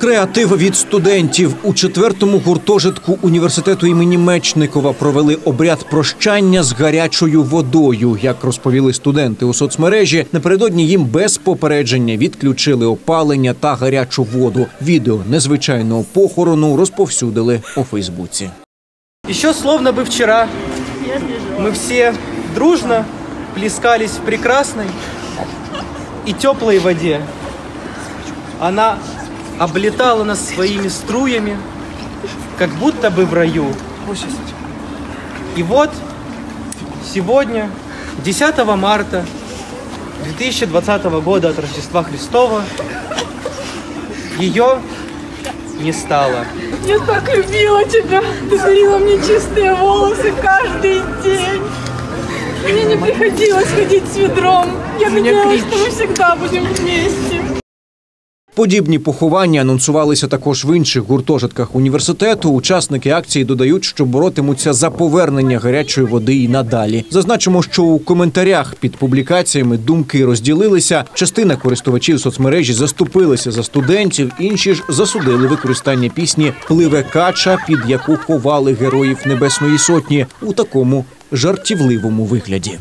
Креатив від студентів у четвертому гуртожитку університету імені Мечникова провели обряд прощання з гарячою водою. Як розповіли студенти у соцмережі, напередодні їм без попередження відключили опалення та гарячу воду. Відео незвичайного похорону розповсюдили у Фейсбуці. Еще словно бы вчера мы все дружно плескались в прекрасной и теплой воде. Она облетала нас своими струями, как будто бы в раю. И вот сегодня, 10 марта 2020 года от Рождества Христова, ее не стало. Я так любила тебя. Ты дарила мне чистые волосы каждый день. Мне не приходилось ходить с ведром. Я надеялась, что мы всегда будем вместе. Подібні поховання анонсувалися також в інших гуртожитках університету. Учасники акції додають, що боротимуться за повернення гарячої води і надалі. Зазначимо, що у коментарях під публікаціями думки розділилися. Частина користувачів соцмережі заступилися за студентів, інші ж засудили використання пісні Пливе кача, під яку ховали героїв Небесної Сотні у такому жартівливому вигляді.